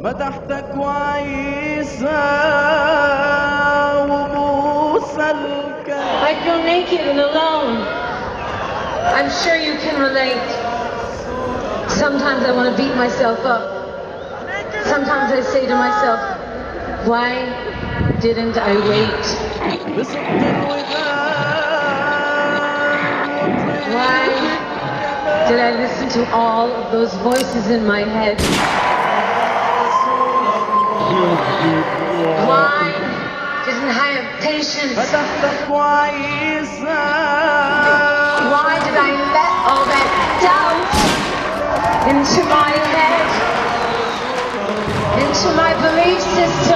مدحتك وعيسى وموسى الكلام I feel naked and alone. I'm sure you can relate. Sometimes I want to beat myself up. Sometimes I say to myself, why didn't I wait? بصدق الوداد Why did I listen to all of those voices in my head? I have patience. فتحت كويسة. Why did I let all that doubt into my head, into my belief system?